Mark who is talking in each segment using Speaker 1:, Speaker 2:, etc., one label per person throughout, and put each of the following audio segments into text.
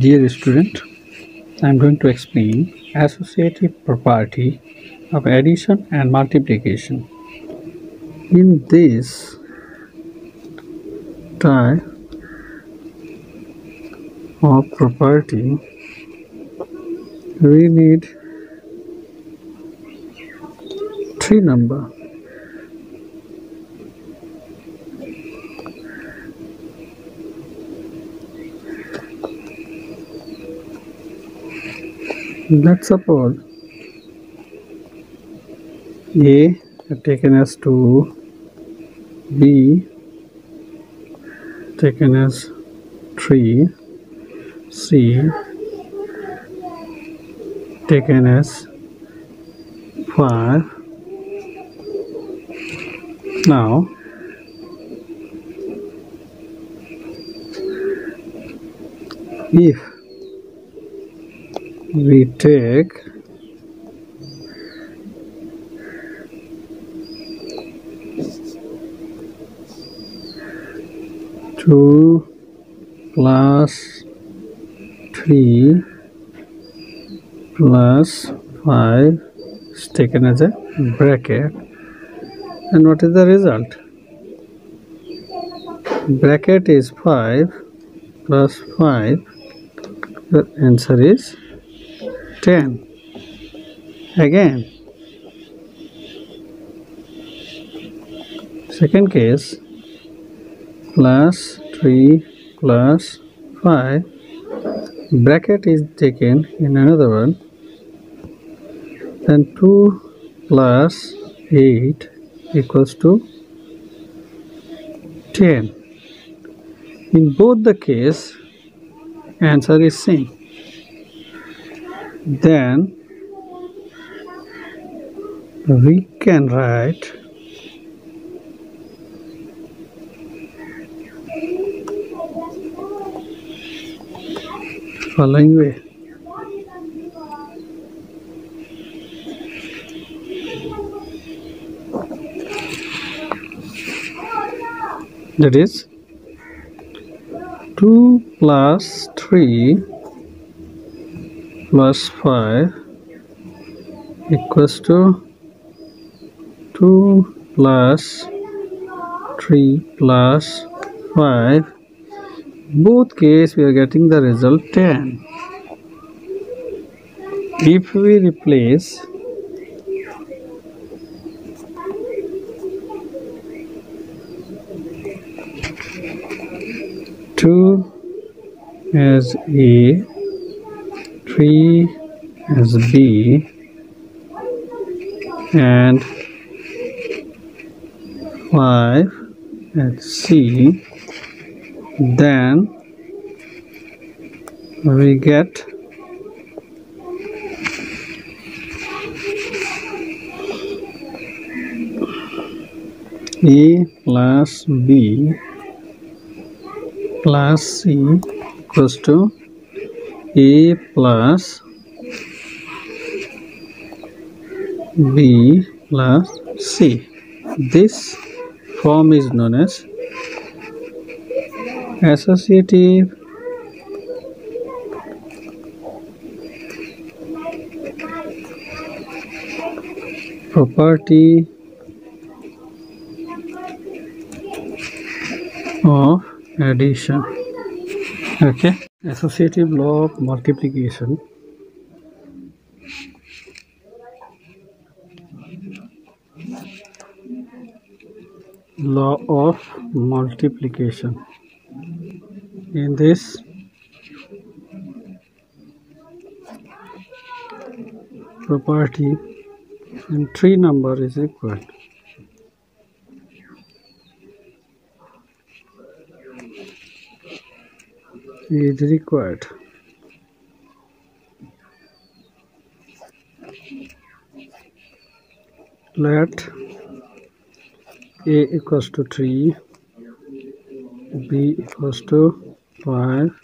Speaker 1: Dear student, I am going to explain associative property of addition and multiplication. In this type of property, we need three number. Let's suppose A taken as 2, B taken as 3, C taken as 5. Now if we take two plus three plus five is taken as a bracket. And what is the result? Bracket is 5 plus 5 the answer is 10 again. Second case. Plus 3 plus 5 bracket is taken in another one. Then 2 plus 8 equals to 10 in both the case answer is same then we can write following way that is 2 plus 3 plus 5 equals to 2 plus 3 plus 5 both case we are getting the result 10 if we replace two as A, three as B, and five as C, then we get A plus B plus C equals to A plus B plus C. This form is known as associative. Property of addition. Okay associative law of multiplication. Law of multiplication. In this property and three number is equal is required. Let a equals to 3 b equals to 5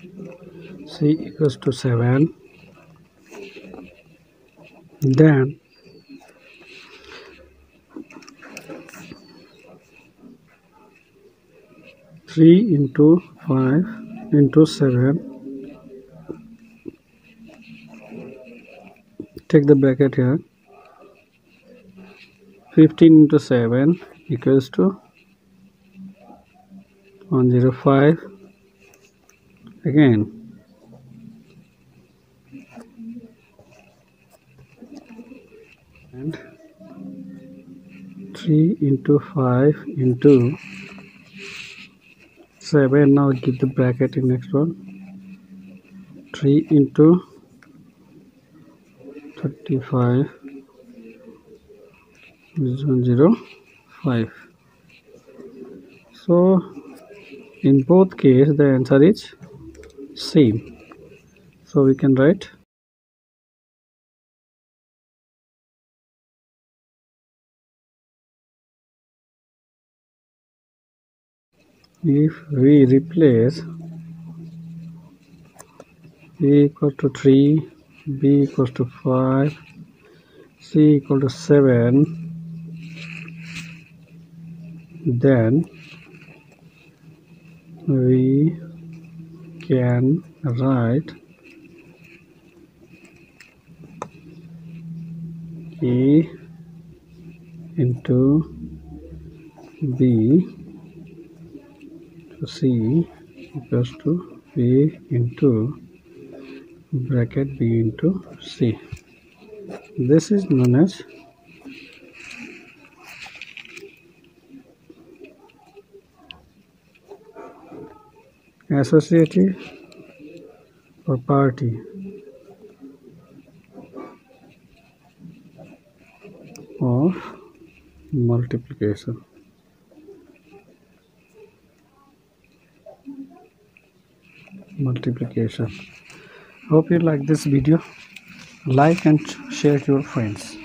Speaker 1: c equals to 7 then Three into five into seven, take the bracket here. 15 into 7 equals to 105 again. And 3 into 5 into 7 now give the bracket in next one. 3 into 35 is 105 so in both case the answer is same. So we can write if we replace a equal to 3 b equals to 5 c equal to 7 then we can write a into b c equals to a into bracket b into c. This is known as associative property. Of multiplication multiplication. Hope you like this video. Like and share to your friends.